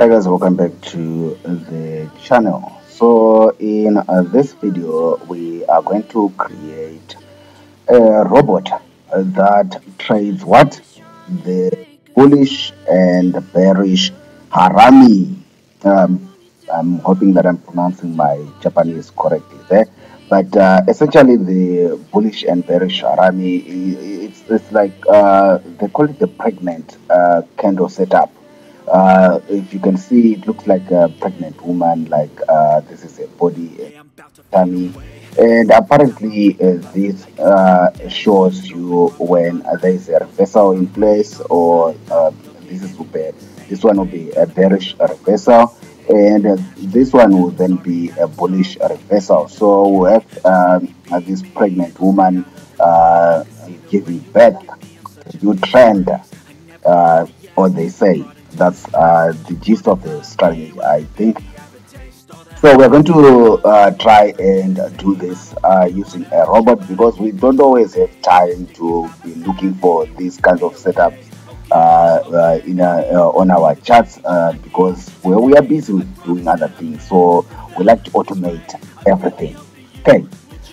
hi guys welcome back to the channel. So in uh, this video we are going to create a robot that trades what? The bullish and bearish harami. Um, i'm hoping that i'm pronouncing my japanese correctly there. But uh, essentially the bullish and bearish harami it's, it's like uh, they call it the pregnant uh, candle setup uh, if you can see it looks like a pregnant woman like uh, this is a body tummy. And apparently uh, this uh, shows you when there is a reversal in place or uh, this is super this one will be a bearish reversal and this one will then be a bullish reversal. So we have um, this pregnant woman uh, giving birth new trend or they say that's uh, the gist of the strategy i think so we're going to uh, try and do this uh, using a robot because we don't always have time to be looking for these kinds of setups uh, uh, in uh, on our charts uh, because well, we are busy doing other things. So we like to automate everything. Okay,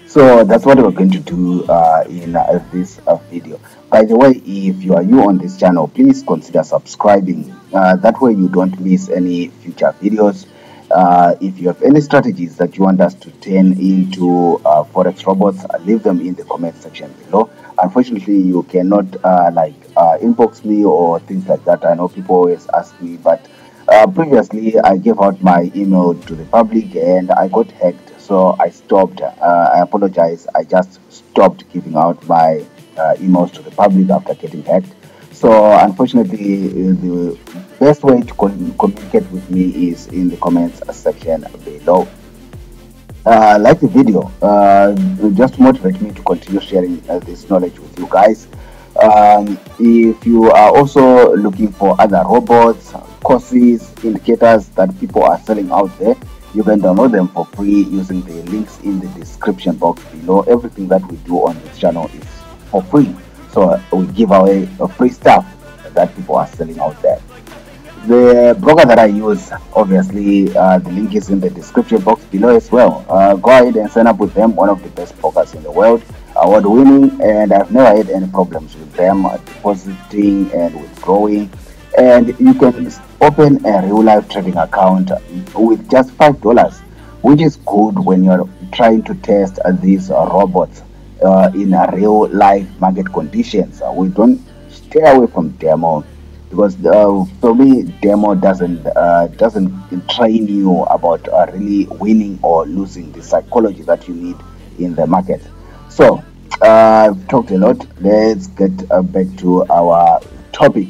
so that's what we're going to do in this video. By the way, if you are new on this channel, please consider subscribing. Uh, that way you don't miss any future videos. Uh, if you have any strategies that you want us to turn into uh, forex robots uh, leave them in the comment section below. Unfortunately you cannot uh, like uh, inbox me or things like that. I know people always ask me but uh, previously i gave out my email to the public and i got hacked so i stopped. I apologize. I just stopped giving out my emails to the public after getting hacked so unfortunately the best way to communicate with me is in the comments section below. Uh, like the video uh, just motivate me to continue sharing uh, this knowledge with you guys. Um, if you are also looking for other robots courses indicators that people are selling out there you can download them for free using the links in the description box below. Everything that we do on this channel is for free so we give away free stuff that people are selling out there the broker that I use, obviously, uh, the link is in the description box below as well. Uh, go ahead and sign up with them, one of the best brokers in the world, award winning, and I've never had any problems with them uh, depositing and withdrawing. And you can open a real life trading account with just five dollars, which is good when you're trying to test these robots uh, in a real life market conditions. we don't stay away from demo. Because uh, for me demo doesn't uh, doesn't train you about uh, really winning or losing the psychology that you need in the market. So uh, i've talked a lot. Let's get uh, back to our topic.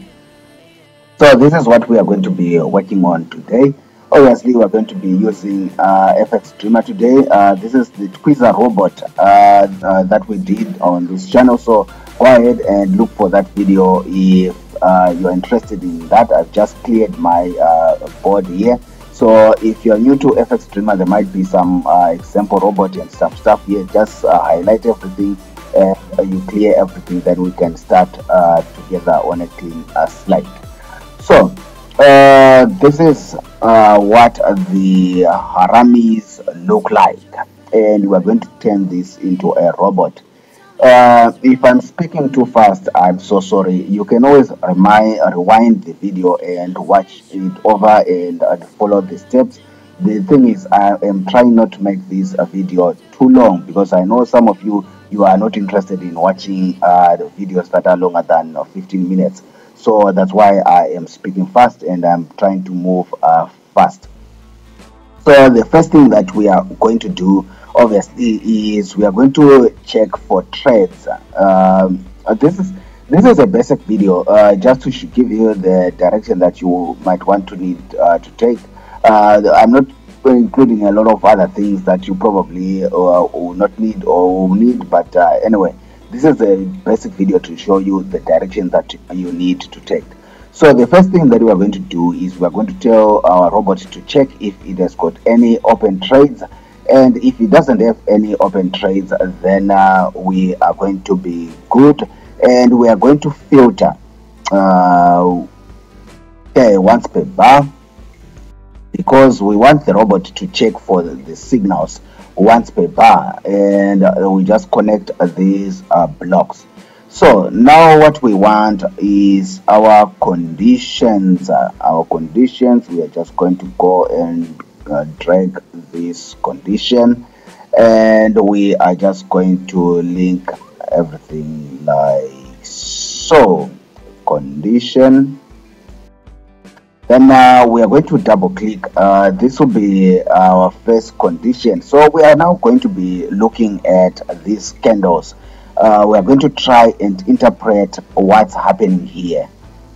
So this is what we are going to be working on today obviously we're going to be using uh, fxDreema today. This is the Twizzler robot that we did on this channel. So go ahead and look for that video if uh, you're interested in that. I've just cleared my uh, board here. So if you're new to fxDreema there might be some uh, example robot and some stuff here. Just uh, highlight everything and you clear everything then we can start uh, together on a clean uh, slide. So this is what the haramis look like and we're going to turn this into a robot uh, if I'm speaking too fast, I'm so sorry. You can always remind, rewind the video and watch it over and uh, follow the steps. The thing is, I am trying not to make this video too long because I know some of you you are not interested in watching uh, the videos that are longer than uh, 15 minutes. So that's why I am speaking fast and I'm trying to move uh, fast. So the first thing that we are going to do obviously is we are going to check for trades um, uh, this is this is a basic video uh, just to give you the direction that you might want to need uh, to take uh, i'm not including a lot of other things that you probably uh, will not need or will need but anyway this is a basic video to show you the direction that you need to take. So the first thing that we are going to do is we are going to tell our robot to check if it has got any open trades. And if it doesn't have any open trades then uh, we are going to be good and we are going to filter uh, okay once per bar because we want the robot to check for the, the signals once per bar and uh, we just connect these uh, blocks. So now what we want is our conditions uh, our conditions. We are just going to go and uh, drag this condition and we are just going to link everything like so. Condition then uh, we are going to double click. Uh, this will be our first condition. So we are now going to be looking at these candles. Uh, we are going to try and interpret what's happening here.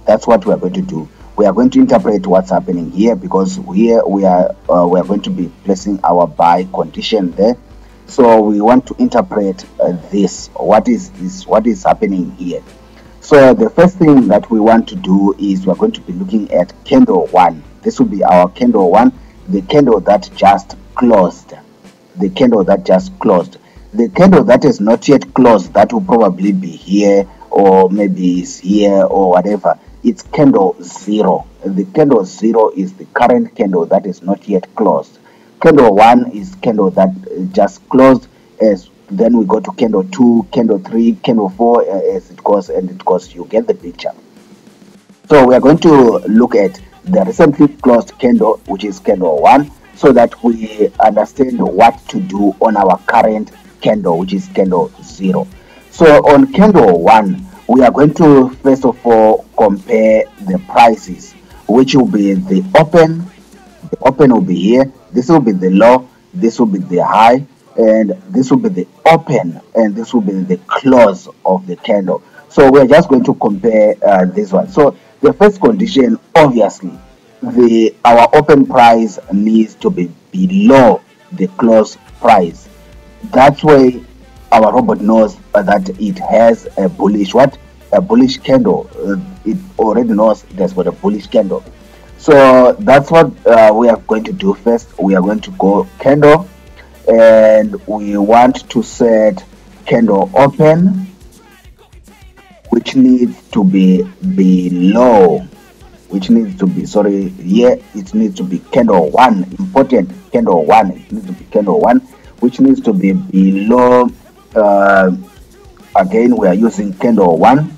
That's what we are going to do. We are going to interpret what's happening here because here we are uh, we are going to be placing our buy condition there. So we want to interpret uh, this. What is this? What is happening here so the first thing that we want to do is we're going to be looking at candle one. This will be our candle one, the candle that just closed. The candle that just closed. The candle that is not yet closed, that will probably be here or maybe is here or whatever. It's candle zero. The candle zero is the current candle that is not yet closed. Candle one is candle that uh, just closed as then we go to candle 2 candle 3 candle 4 uh, as it goes and it goes you get the picture. So we are going to look at the recently closed candle which is candle 1 so that we understand what to do on our current candle which is candle 0 so on candle 1 we are going to first of all compare the prices which will be the open the open will be here this will be the low this will be the high and this will be the open and this will be the close of the candle. So we're just going to compare uh, this one. So the first condition obviously the our open price needs to be below the close price. That's why our robot knows that it has a bullish what? A bullish candle. Uh, it already knows that's what a bullish candle. So that's what uh, we are going to do first. We are going to go candle and we want to set candle open which needs to be below which needs to be sorry here it needs to be candle one important candle one it needs to be candle one which needs to be below uh, again we are using candle one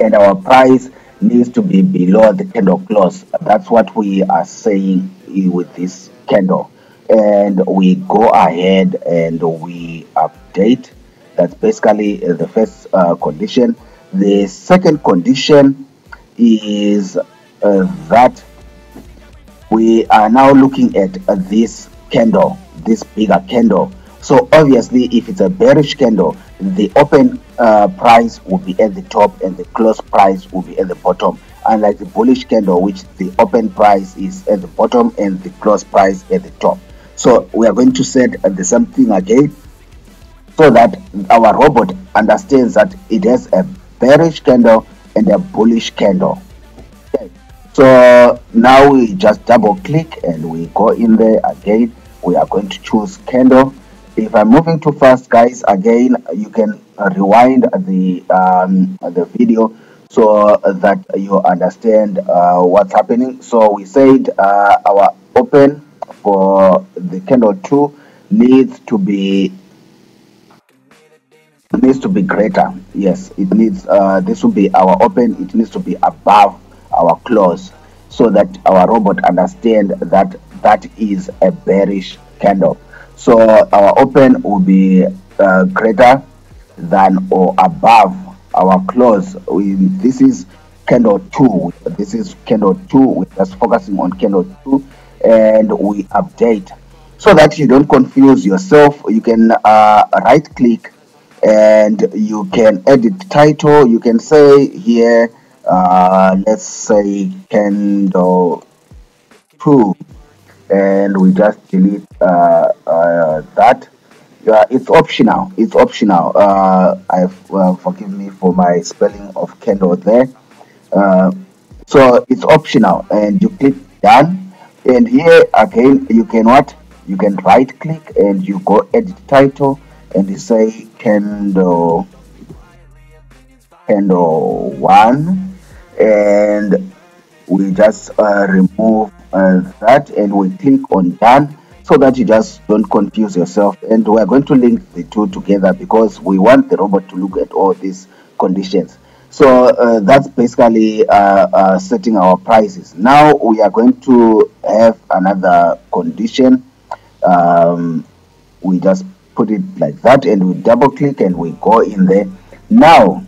and our price needs to be below the candle close. That's what we are saying with this candle and we go ahead and we update. That's basically the first uh, condition. The second condition is uh, that we are now looking at uh, this candle this bigger candle. So obviously if it's a bearish candle the open uh, price will be at the top and the close price will be at the bottom. Unlike the bullish candle which the open price is at the bottom and the close price at the top so we are going to set the same thing again so that our robot understands that it has a bearish candle and a bullish candle. Okay. so now we just double click and we go in there again. We are going to choose candle. If i'm moving too fast guys again you can rewind the um, the video so that you understand uh, what's happening. So we said uh, our open for the candle 2 needs to be needs to be greater. Yes it needs uh, this will be our open it needs to be above our close so that our robot understand that that is a bearish candle. So our open will be uh, greater than or above our close. We, this is candle 2 this is candle 2 we're just focusing on candle 2 and we update so that you don't confuse yourself. You can uh, right click and you can edit title. You can say here uh, let's say candle 2 and we just delete uh, uh that. Yeah, it's optional. It's optional. Uh, i uh, forgive me for my spelling of candle there. So it's optional and you click done and here again you can what you can right click and you go edit title and you say candle candle one. And we just uh, remove uh, that and we click on done so that you just don't confuse yourself. And we're going to link the two together because we want the robot to look at all these conditions so uh, that's basically uh, uh, setting our prices. Now we are going to have another condition. Um, we just put it like that and we double click and we go in there. Now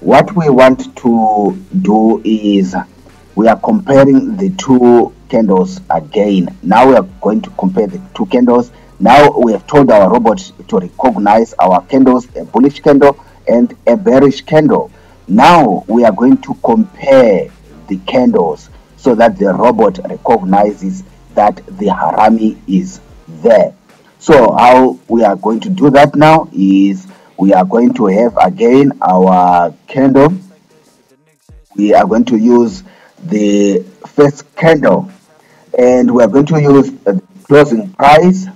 what we want to do is we are comparing the two candles again. Now we are going to compare the two candles. Now we have told our robot to recognize our candles a bullish candle and a bearish candle now we are going to compare the candles so that the robot recognizes that the harami is there. So how we are going to do that now is we are going to have again our candle. We are going to use the first candle and we are going to use the closing price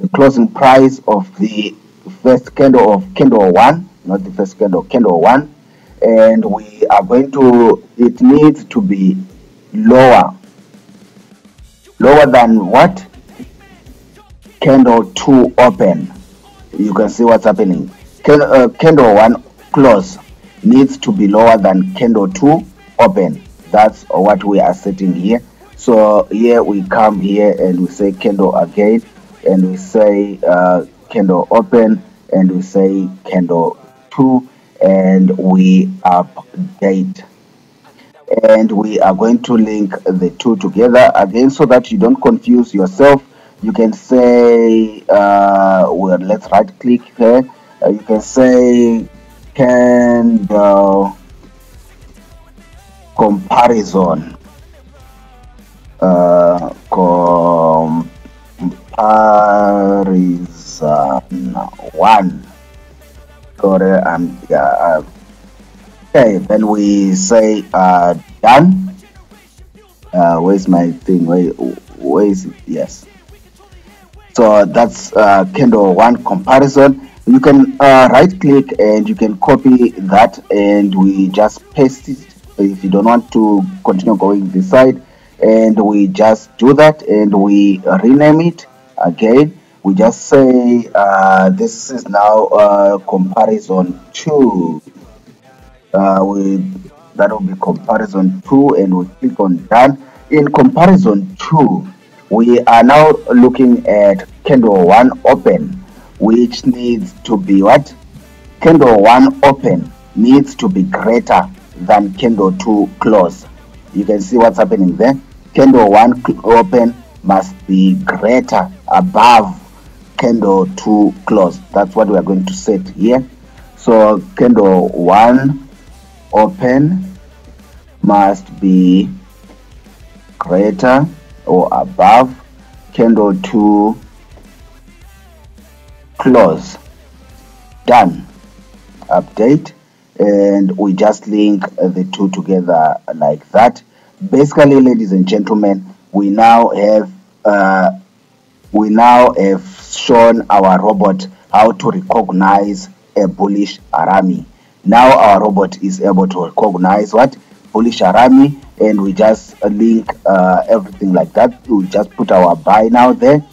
the closing price of the first candle of candle one not the first candle candle one. And we are going to it needs to be lower. Lower than what? Candle two open. You can see what's happening. Candle, uh, candle one close needs to be lower than candle two open. That's what we are setting here. So here we come here and we say candle again and we say uh, candle open and we say candle 2 and we update. And we are going to link the two together again so that you don't confuse yourself. You can say uh, well let's right click here. Uh, you can say candle comparison. Uh, comparison one sorry um yeah uh, okay then we say uh done. Uh where's my thing? Where where is it? Yes. So that's uh one comparison. You can uh, right click and you can copy that and we just paste it. If you don't want to continue going this side and we just do that and we rename it again we just say uh, this is now uh, comparison 2 uh, we that will be comparison 2 and we click on done. In comparison 2 we are now looking at candle 1 open which needs to be what? Candle 1 open needs to be greater than candle 2 close. You can see what's happening there. Candle 1 open must be greater above candle 2 close. That's what we are going to set here. So candle 1 open must be greater or above. Candle 2 close. Done. Update. And we just link the two together like that. Basically ladies and gentlemen we now have uh, we now have shown our robot how to recognize a bullish harami now our robot is able to recognize what? Bullish harami and we just link uh, everything like that. We just put our buy now there.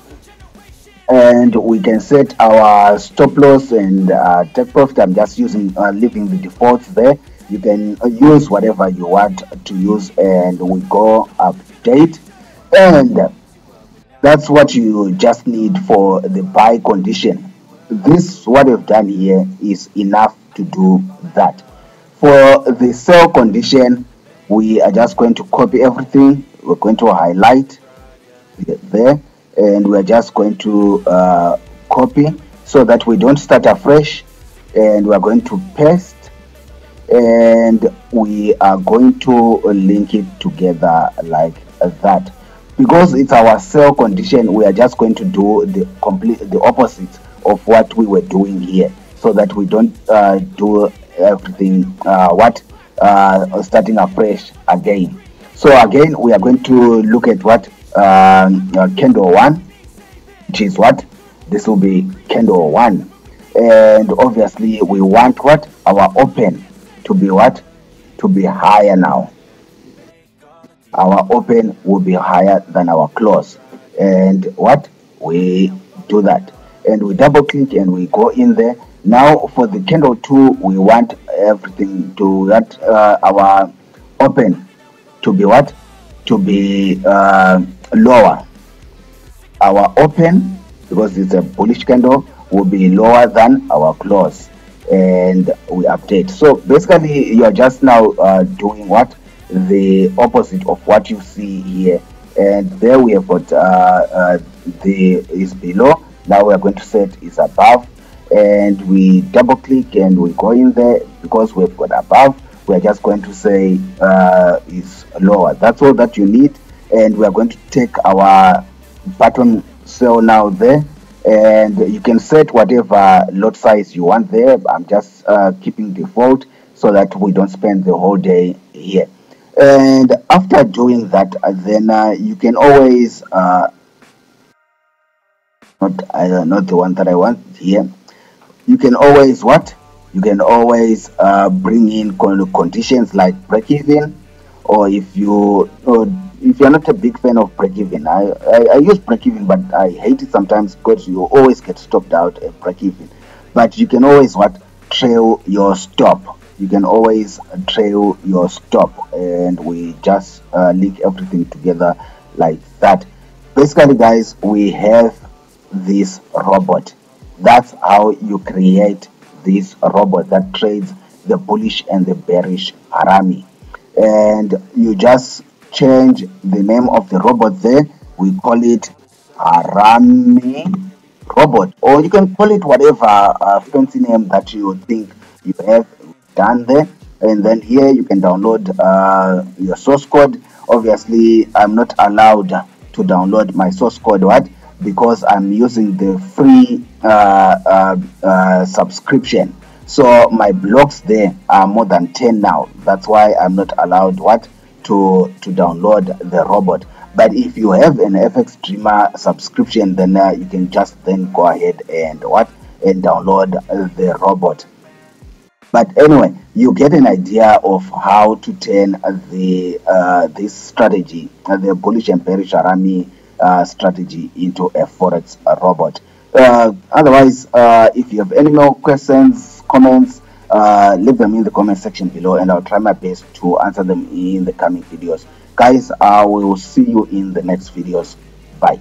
And we can set our stop loss and uh, take profit. I'm just using uh, leaving the defaults there. You can use whatever you want to use and we go update. And that's what you just need for the buy condition. This what we've done here is enough to do that. For the sell condition we are just going to copy everything. We're going to highlight there and we're just going to uh, copy so that we don't start afresh and we're going to paste and we are going to link it together like that because it's our sell condition we are just going to do the complete the opposite of what we were doing here so that we don't uh, do everything uh, what uh, starting afresh again. So again we are going to look at what um, uh, candle one which is what? This will be candle one. And obviously we want what? Our open to be what? To be higher now our open will be higher than our close. And what? We do that. And we double click and we go in there. Now for the candle two we want everything to that uh, our open to be what? To be uh, lower. Our open because it's a bullish candle will be lower than our close. And we update. So basically you're just now uh, doing what the opposite of what you see here. And there we have got uh, uh, the is below. Now we are going to set is above. And we double click and we go in there because we've got above. We're just going to say uh, is lower. That's all that you need. And we are going to take our button sell now there. And you can set whatever lot size you want there. I'm just uh, keeping default so that we don't spend the whole day here and after doing that uh, then uh, you can always uh, not uh, not the one that i want here. You can always what? You can always uh, bring in conditions like break even or if you or if you're not a big fan of break even I, I, I use break even but i hate it sometimes because you always get stopped out at break even but you can always what? Trail your stop you can always trail your stop and we just uh, link everything together like that. Basically guys we have this robot. That's how you create this robot that trades the bullish and the bearish harami. And you just change the name of the robot there. We call it harami robot. Or you can call it whatever uh, fancy name that you think you have done there. And then here you can download uh, your source code. Obviously i'm not allowed to download my source code what? Because i'm using the free uh, uh, uh subscription. So my blocks there are more than 10 now. That's why i'm not allowed what? To to download the robot. But if you have an fxDreema subscription then uh, you can just then go ahead and what? And download the robot but anyway you get an idea of how to turn the uh, this strategy uh, the bullish and bearish harami uh, strategy into a forex robot. Uh, otherwise uh, if you have any more questions comments uh, leave them in the comment section below and i'll try my best to answer them in the coming videos. Guys i will see you in the next videos. Bye